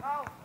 Oh.